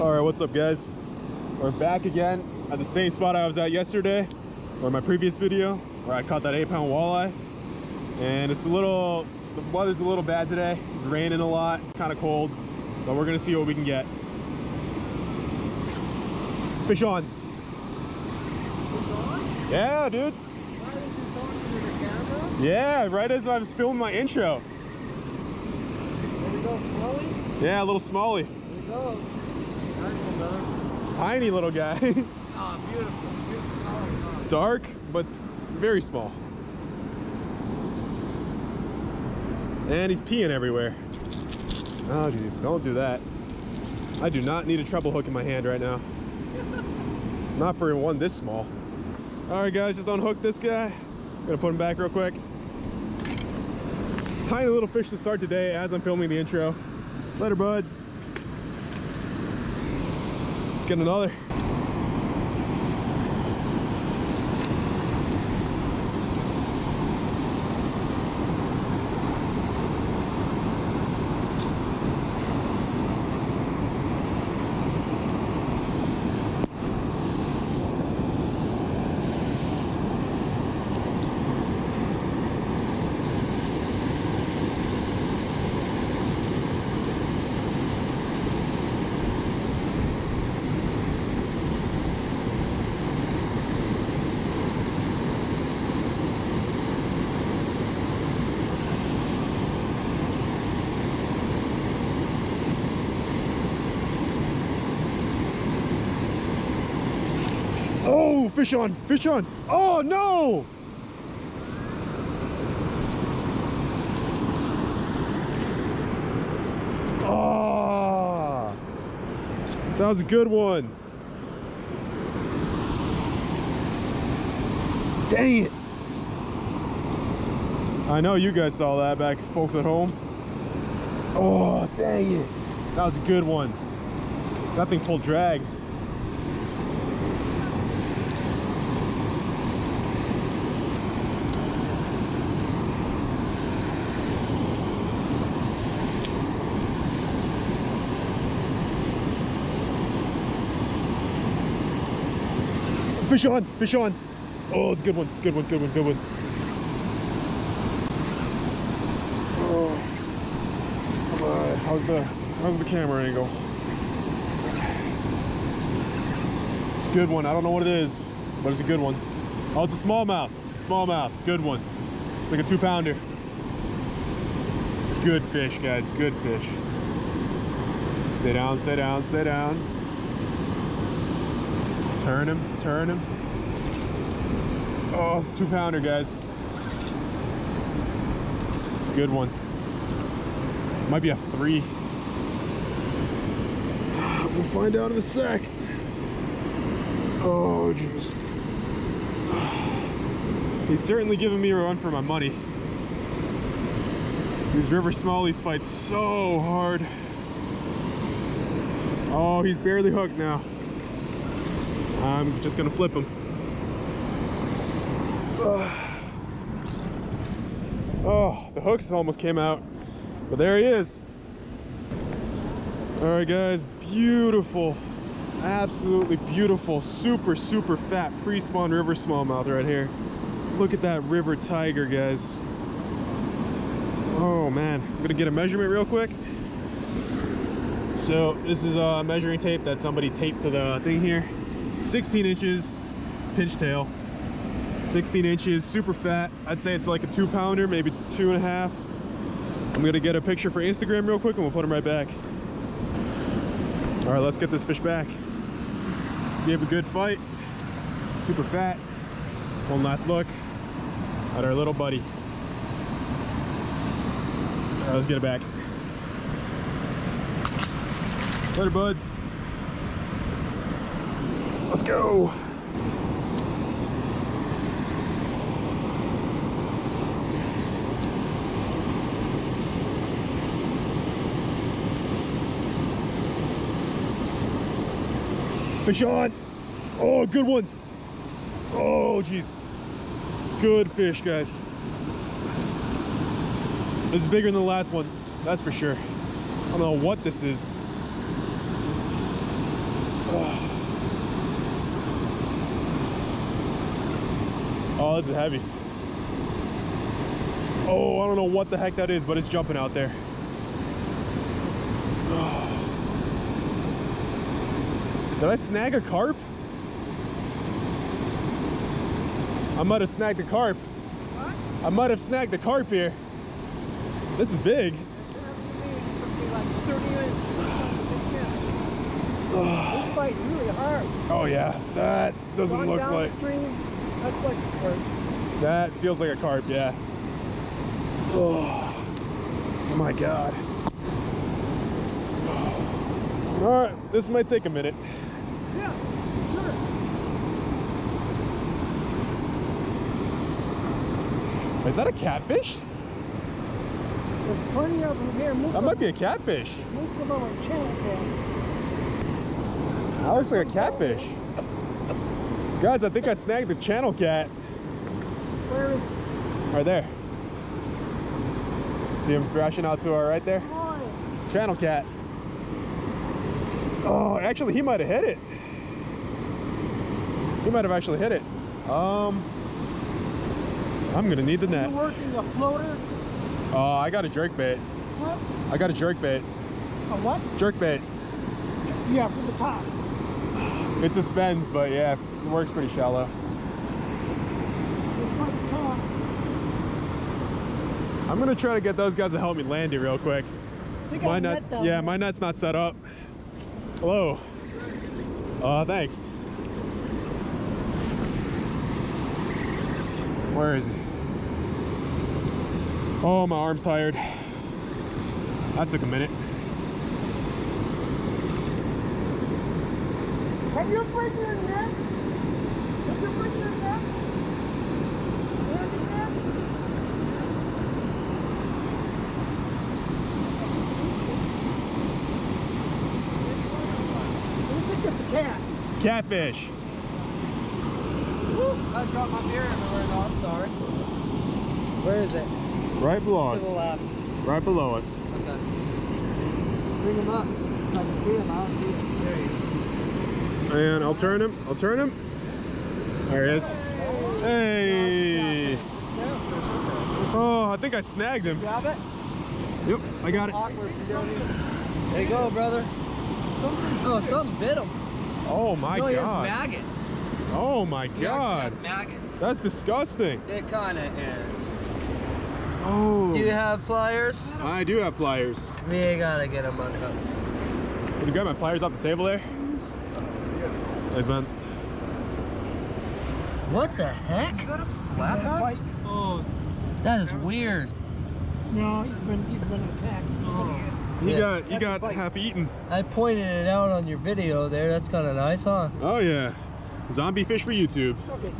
All right, what's up guys? We're back again at the same spot I was at yesterday, or my previous video, where I caught that eight pound walleye. And it's a little, the weather's a little bad today. It's raining a lot, it's kind of cold, but we're gonna see what we can get. Fish on. Yeah, dude. Yeah, right as I was filming my intro. There we go. Yeah, a little smallie. There we go. Nice one, brother. Tiny little guy. Oh, beautiful. Beautiful color. huh? Dark, but very small. And he's peeing everywhere. Oh, jeez, don't do that. I do not need a treble hook in my hand right now. not for one this small. All right, guys, just unhook this guy. Gonna put him back real quick. Tiny little fish to start today as I'm filming the intro. Later, bud. Get another. Oh, fish on, fish on. Oh, no. Ah, that was a good one. Dang it. I know you guys saw that back, folks at home. Oh, dang it. That was a good one. That thing pulled drag. Fish on, fish on. Oh, it's a good one, it's a good one, good one, good one. Oh, come on. How's the, how's the camera angle? It's a good one. I don't know what it is, but it's a good one. Oh, it's a smallmouth. Smallmouth, good one. It's like a two pounder. Good fish, guys, good fish. Stay down, stay down, stay down. Turn him, turn him. Oh, it's a two pounder, guys. It's a good one. Might be a three. We'll find out in a sec. Oh, jeez. He's certainly giving me a run for my money. These river smallies fight so hard. Oh, he's barely hooked now. I'm just gonna flip him. Oh, the hooks almost came out, but there he is. All right, guys, beautiful, absolutely beautiful, super, super fat pre-spawn river smallmouth right here. Look at that river tiger, guys. Oh man, I'm gonna get a measurement real quick. So this is a measuring tape that somebody taped to the thing here. 16 inches pinch tail. 16 inches super fat. I'd say it's like a two pounder maybe two and a half. I'm gonna get a picture for instagram real quick and we'll put him right back. All right let's get this fish back. Gave a good fight. Super fat. One last look at our little buddy. All right let's get it back. Later bud Let's go. Fish on. Oh, good one. Oh, jeez. Good fish, guys. Is bigger than the last one. That's for sure. I don't know what this is. Oh. Oh, this is heavy. Oh, I don't know what the heck that is, but it's jumping out there. Did I snag a carp? I might have snagged a carp. I might have snagged a carp here. This is big. This bite really hard. Oh yeah, that doesn't look like, That's like a carp. that feels like a carp, yeah. Oh, oh my God. All right, this might take a minute. Yeah, sure. Is that a catfish? There's plenty of them here. Most That might be a catfish. Most of them are channel. That looks like a catfish. Guys, I think I snagged the channel cat Where is right there. See him thrashing out to our right there? Boy, Channel cat. Oh, actually, he might have hit it. He might have actually hit it. Um, I'm gonna need the you net. working a floater? Oh, I got a jerk bait. What? I got a jerk bait. A what? Jerk bait. Yeah, from the top. It suspends, but yeah, it works pretty shallow. It's like the top. I'm gonna try to get those guys to help me land it real quick. My net yeah, my net's not set up. Hello. Uh, thanks. Where is he? Oh, my arm's tired. That took a minute. Have you bring your net? Have you bring your net? Landing net? I think it's a cat. It's catfish. I dropped my beer everywhere. No, I'm sorry. Where is it? Right below To the us. left. Right below us. Okay. Bring him up. I can see him. I don't see him. And I'll turn him. I'll turn him. There he is. Hey. Oh, I think I snagged him. Grab it. Yep, I got it. There you go, brother. Oh, something bit him. Oh my no, he has god. maggots. Oh my He god. has maggots. That's disgusting. It kind of is. Oh. Do you have pliers? I do have pliers. I gotta get them unhooked. Can you grab my pliers off the table there? Thanks, man. What the heck? Pike. Oh, that is weird. No, he's been he's been attacked. You oh. Yeah. got you got bite. half eaten. I pointed it out on your video there. That's kind of nice, huh? Oh yeah. Zombie fish for YouTube. Okay.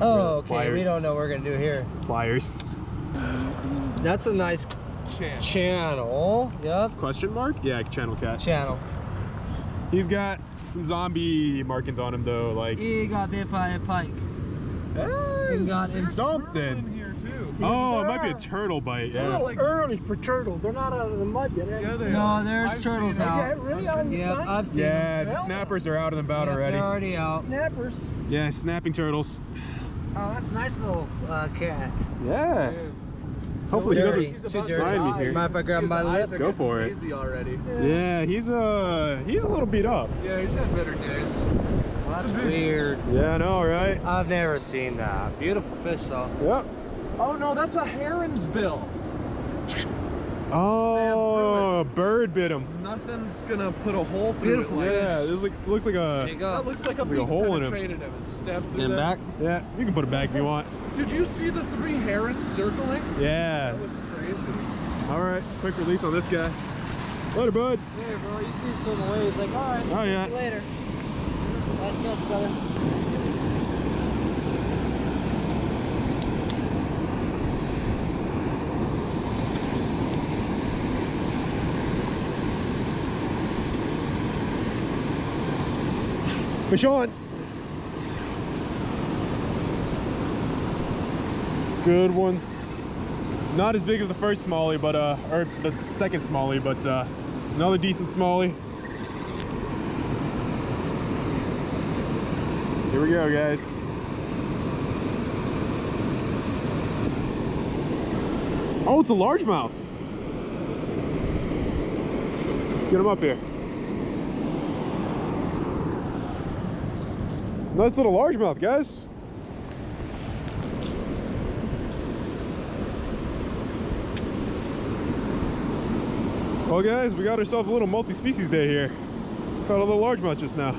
Oh, okay. pliers. We don't know what we're gonna do here. Pliers. That's a nice channel. Yep. Question mark? Yeah, channel cat. Channel. He's got some zombie markings on him though, like He got bit by a pike. eh, He got him. something. here too. Oh, it There might be a turtle bite. It's a Yeah. little early for turtle. They're not out of the mud yet. Yeah, they No, there's I've turtles seen out. Yeah, really out in the Yeah, sun? I've seen Yeah, the snappers are out and about Yep, already. They're already out. Snappers. Yeah, snapping turtles. Oh, that's a nice little uh, cat. Yeah. Hopefully he doesn't Too dirty. find me here. Mind if I grab my lip? Go for it. Easy already. Yeah, he's uh he's a little beat up. Yeah, he's had better days. Well, that's weird. Yeah, I know, right? I've never seen that. Beautiful fish though. Yep. Oh no, that's a heron's bill. Oh, a bird bit him. Nothing's gonna put a hole through Beautiful it. fish. Yeah, this like, looks like There you a go. That looks like a There's like a hole in him. penetrated him and stabbed through And back. yeah. You can put it back if you want. Did you see the three herons circling? Yeah. That was crazy. All right, quick release on this guy. Later, bud. Hey, bro, you see him swimming away. He's like, all right, Oh, yeah. later. That's good, brother. Push on. Good one. Not as big as the first smalley, but uh, or the second smalley, but uh, another decent smalley. Here we go, guys. Oh, it's a largemouth. Let's get him up here. Nice little largemouth, guys. Well, guys, we got ourselves a little multi-species day here. Caught a little largemouth just now.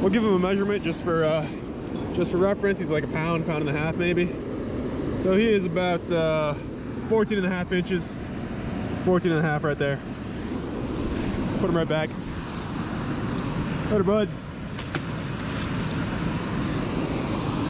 We'll give him a measurement just for uh, just for reference. He's like a pound, pound and a half maybe. So he is about uh, 14 and a half inches. 14 and a half right there. Put him right back. Later, bud.